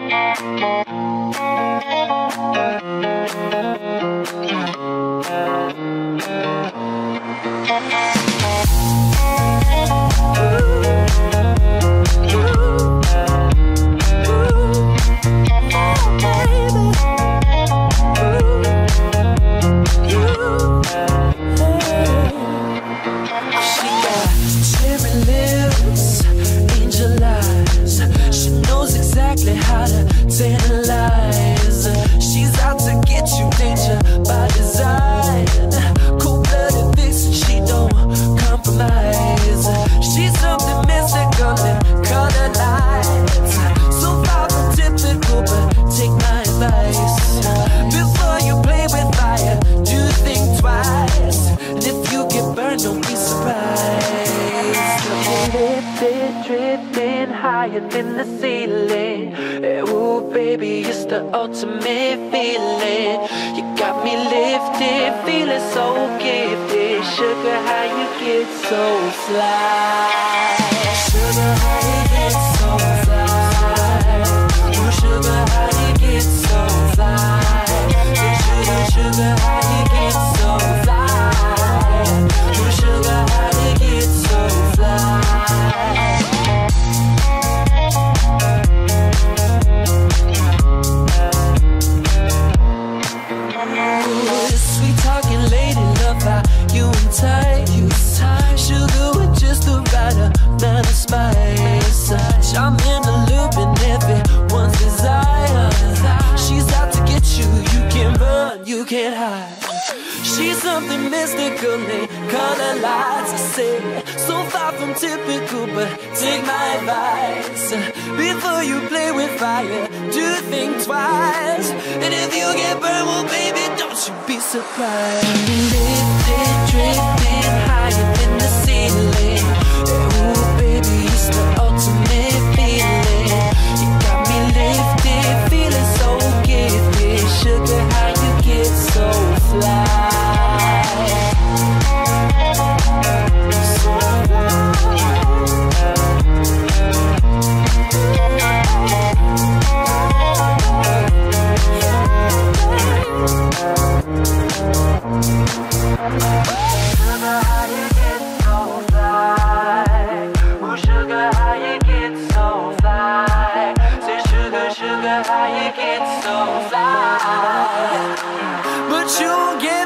Thank you. So far from take my advice. Before you play with fire, do think twice. And if you get burned, don't be surprised. Drifting higher than the ceiling. Eh, ooh, baby, it's the ultimate feeling. You got me lifted, feeling so gifted. Sugar, how you get so fly? It's so I'm in loop and everyone's desire. She's out to get you, you can't run, you can't hide. She's something mystical, lights so far from typical, but take my advice. Before you play with fire, do think twice. And if you get burned, well baby, don't you be surprised. so. But you get